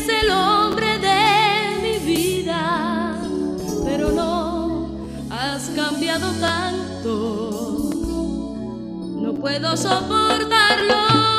eres el hombre de mi vida, pero no has cambiado tanto, no puedo soportarlo.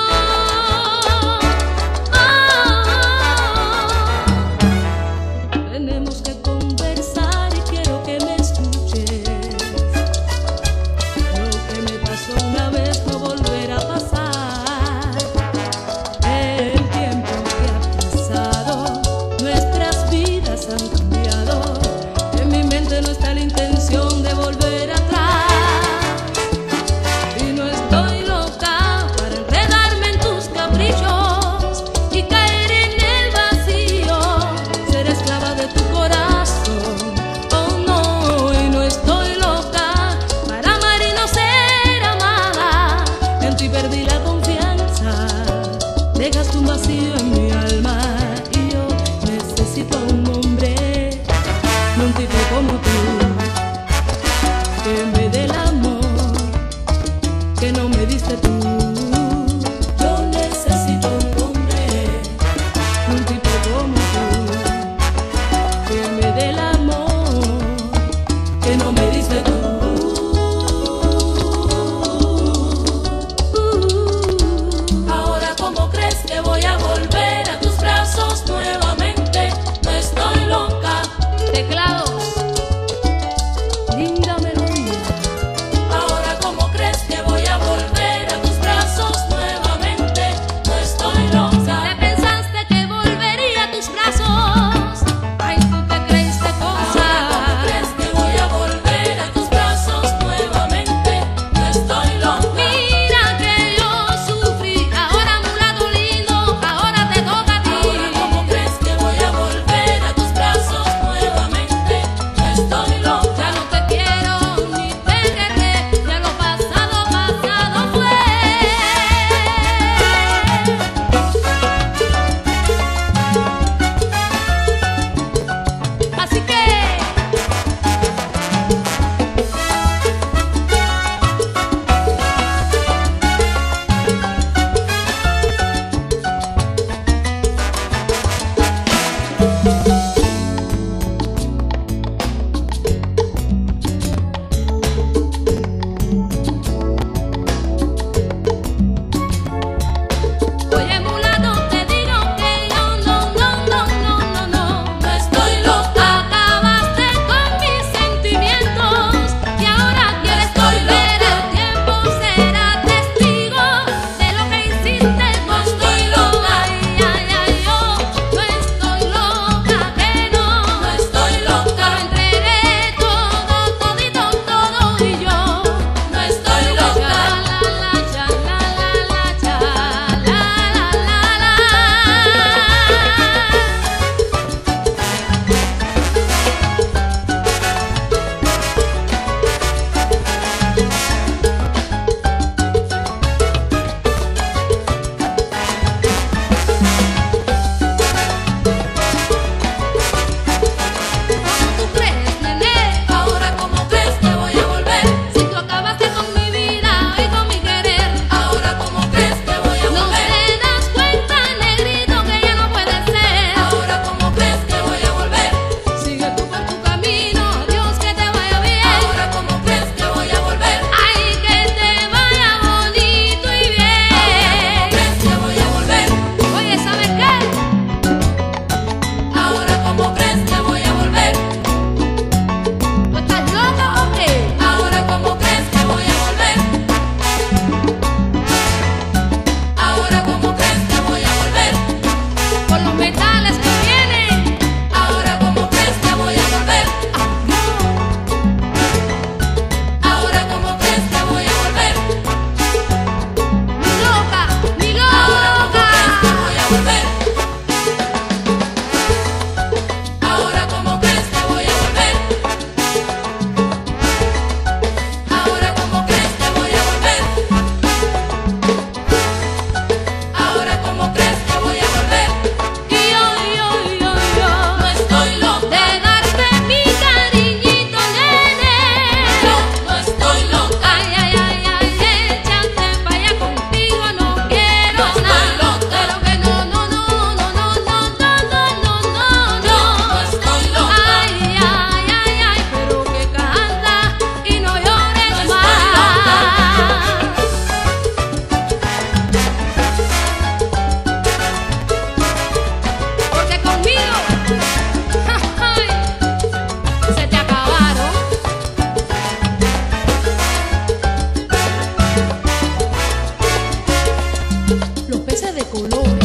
De colores